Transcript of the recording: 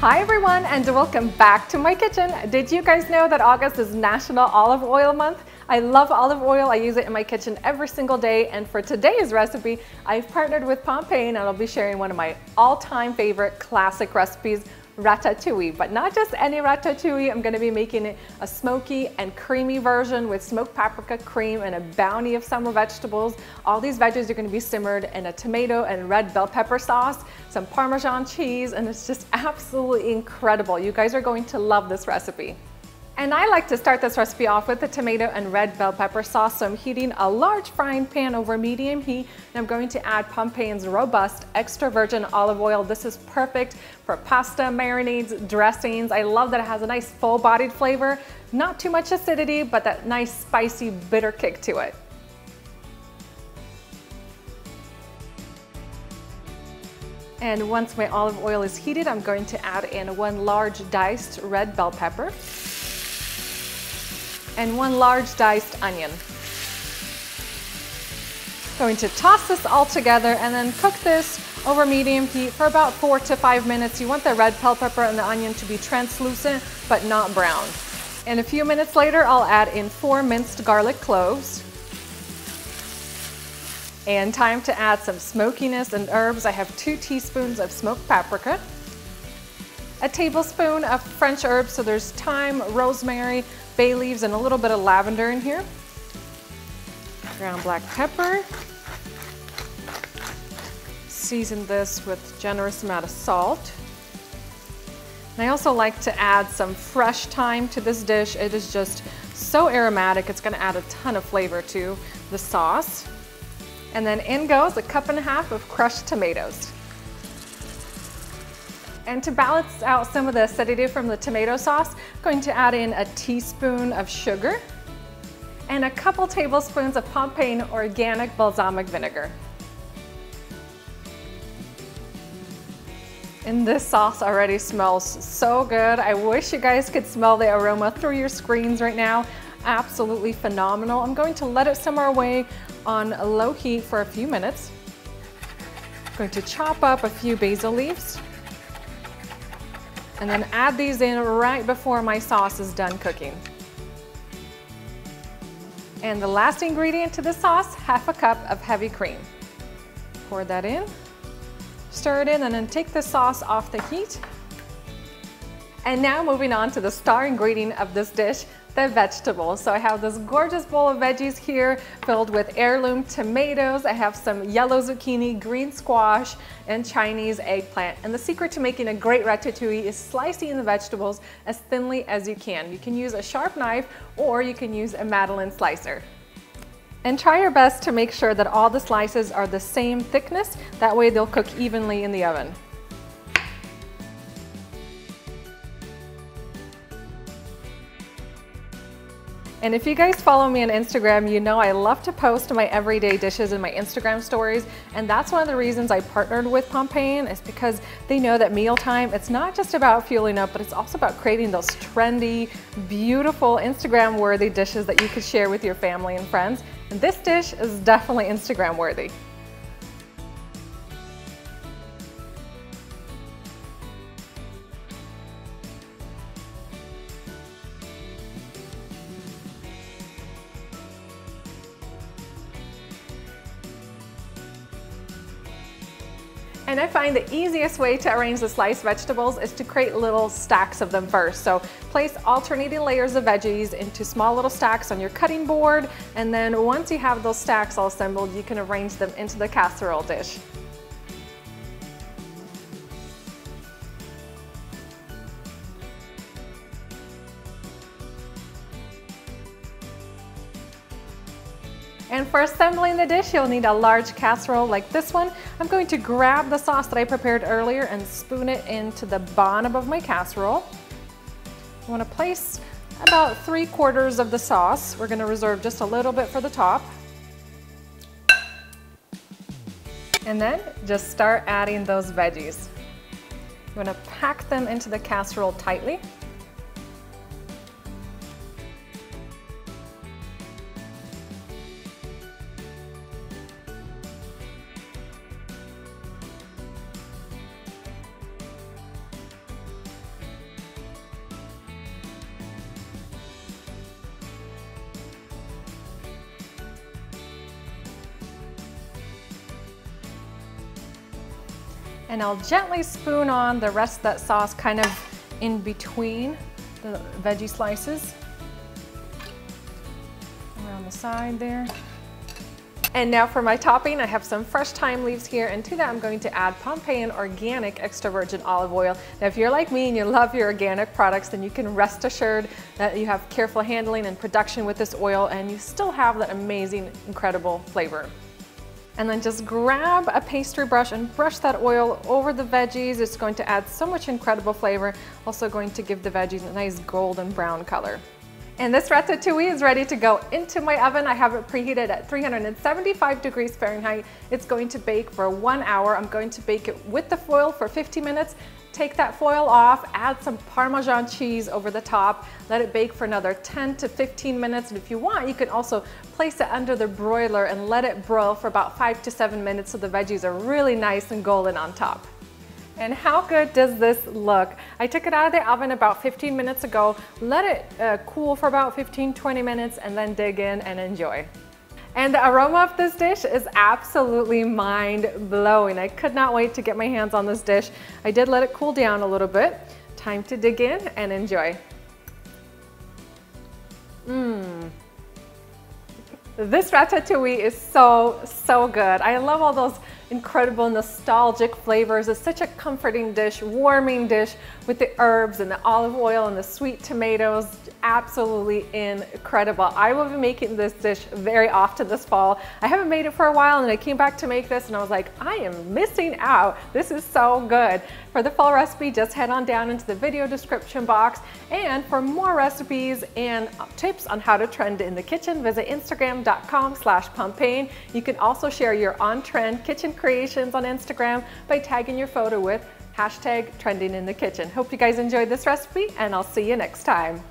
Hi everyone and welcome back to my kitchen. Did you guys know that August is National Olive Oil Month? I love olive oil. I use it in my kitchen every single day. And for today's recipe, I've partnered with Pompeian and I'll be sharing one of my all-time favorite classic recipes, ratatouille, but not just any ratatouille. I'm gonna be making it a smoky and creamy version with smoked paprika cream and a bounty of summer vegetables. All these veggies are gonna be simmered in a tomato and red bell pepper sauce, some Parmesan cheese, and it's just absolutely incredible. You guys are going to love this recipe. And I like to start this recipe off with the tomato and red bell pepper sauce. So I'm heating a large frying pan over medium heat and I'm going to add Pompeian's Robust Extra Virgin Olive Oil. This is perfect for pasta, marinades, dressings. I love that it has a nice full-bodied flavor, not too much acidity, but that nice spicy bitter kick to it. And once my olive oil is heated, I'm going to add in one large diced red bell pepper and one large diced onion. Going to toss this all together and then cook this over medium heat for about four to five minutes. You want the red bell pepper and the onion to be translucent but not brown. And a few minutes later, I'll add in four minced garlic cloves. And time to add some smokiness and herbs. I have two teaspoons of smoked paprika, a tablespoon of French herbs, so there's thyme, rosemary, bay leaves, and a little bit of lavender in here. Ground black pepper. Season this with generous amount of salt. And I also like to add some fresh thyme to this dish. It is just so aromatic. It's gonna add a ton of flavor to the sauce. And then in goes a cup and a half of crushed tomatoes. And to balance out some of the acidity from the tomato sauce, I'm going to add in a teaspoon of sugar and a couple tablespoons of Pompeian organic balsamic vinegar. And this sauce already smells so good. I wish you guys could smell the aroma through your screens right now. Absolutely phenomenal. I'm going to let it simmer away on low heat for a few minutes. I'm going to chop up a few basil leaves and then add these in right before my sauce is done cooking. And the last ingredient to the sauce, half a cup of heavy cream. Pour that in, stir it in, and then take the sauce off the heat. And now moving on to the star ingredient of this dish, the vegetables. So I have this gorgeous bowl of veggies here filled with heirloom tomatoes. I have some yellow zucchini, green squash, and Chinese eggplant. And the secret to making a great ratatouille is slicing the vegetables as thinly as you can. You can use a sharp knife or you can use a mandoline slicer. And try your best to make sure that all the slices are the same thickness. That way they'll cook evenly in the oven. And if you guys follow me on Instagram, you know I love to post my everyday dishes in my Instagram stories. And that's one of the reasons I partnered with Pompeian is because they know that mealtime, it's not just about fueling up, but it's also about creating those trendy, beautiful, Instagram worthy dishes that you could share with your family and friends. And this dish is definitely Instagram worthy. And I find the easiest way to arrange the sliced vegetables is to create little stacks of them first. So place alternating layers of veggies into small little stacks on your cutting board. And then once you have those stacks all assembled, you can arrange them into the casserole dish. And for assembling the dish, you'll need a large casserole like this one. I'm going to grab the sauce that I prepared earlier and spoon it into the bottom of my casserole. I want to place about three quarters of the sauce. We're going to reserve just a little bit for the top. And then just start adding those veggies. You want to pack them into the casserole tightly. And I'll gently spoon on the rest of that sauce kind of in between the veggie slices. Around the side there. And now for my topping, I have some fresh thyme leaves here, and to that I'm going to add Pompeian Organic Extra Virgin Olive Oil. Now if you're like me and you love your organic products, then you can rest assured that you have careful handling and production with this oil, and you still have that amazing, incredible flavor. And then just grab a pastry brush and brush that oil over the veggies. It's going to add so much incredible flavor, also going to give the veggies a nice golden brown color. And this ratatouille is ready to go into my oven. I have it preheated at 375 degrees Fahrenheit. It's going to bake for one hour. I'm going to bake it with the foil for 50 minutes. Take that foil off, add some Parmesan cheese over the top, let it bake for another 10 to 15 minutes. And if you want, you can also place it under the broiler and let it broil for about five to seven minutes so the veggies are really nice and golden on top. And how good does this look? I took it out of the oven about 15 minutes ago, let it uh, cool for about 15, 20 minutes, and then dig in and enjoy. And the aroma of this dish is absolutely mind blowing. I could not wait to get my hands on this dish. I did let it cool down a little bit. Time to dig in and enjoy. Mmm. This ratatouille is so, so good. I love all those incredible nostalgic flavors. It's such a comforting dish, warming dish with the herbs and the olive oil and the sweet tomatoes. Absolutely incredible. I will be making this dish very often this fall. I haven't made it for a while and I came back to make this and I was like, I am missing out. This is so good. For the full recipe, just head on down into the video description box. And for more recipes and tips on how to trend in the kitchen, visit instagram.com slash Pompeian. You can also share your on-trend kitchen creations on Instagram by tagging your photo with hashtag trending in the kitchen. Hope you guys enjoyed this recipe and I'll see you next time.